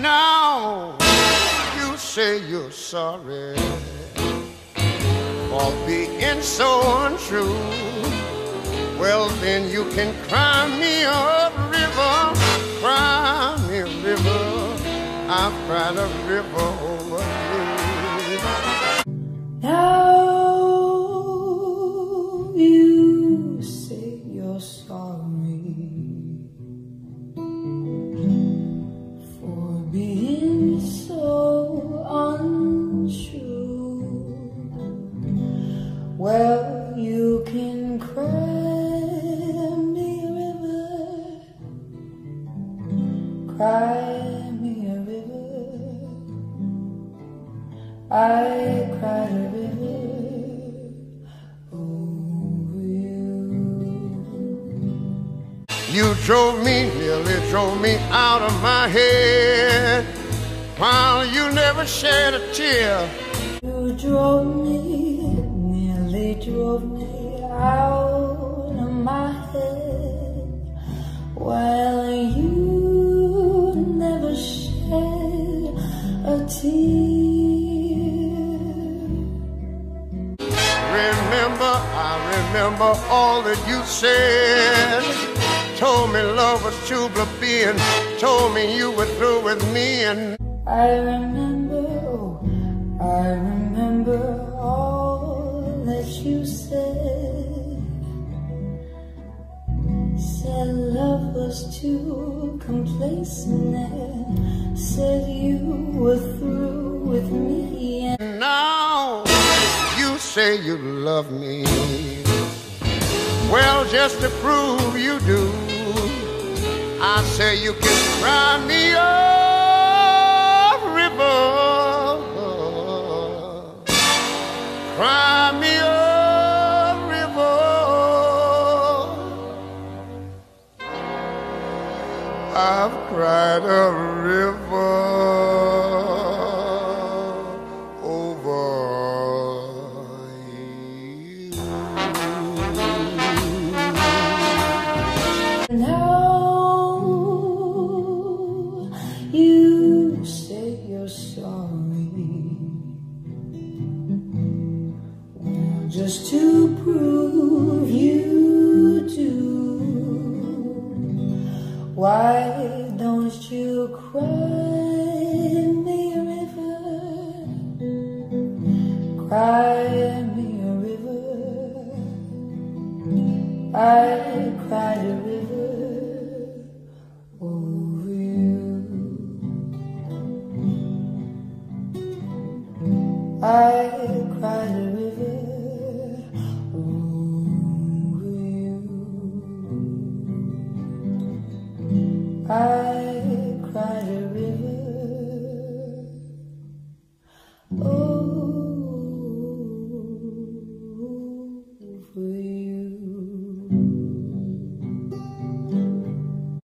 Now you say you're sorry for being so untrue. Well, then you can cry me a river, cry me a river. I've cried a river over you. Now you say you're sorry cry me a river. I cried a river over you. You drove me, nearly drove me out of my head. While you never shed a tear. You drove me, nearly drove me Remember, I remember all that you said. Told me love was too plebeian. Told me you were through with me and I remember, oh, I remember all that you said. Said love was too complacent said you were with me now you say you love me. Well, just to prove you do, I say you can cry me a river. Cry me a river. I've cried a river just to prove you do. Why don't you cry me a river? Cry me a river. I cried a river over you. I cried a river I cried a river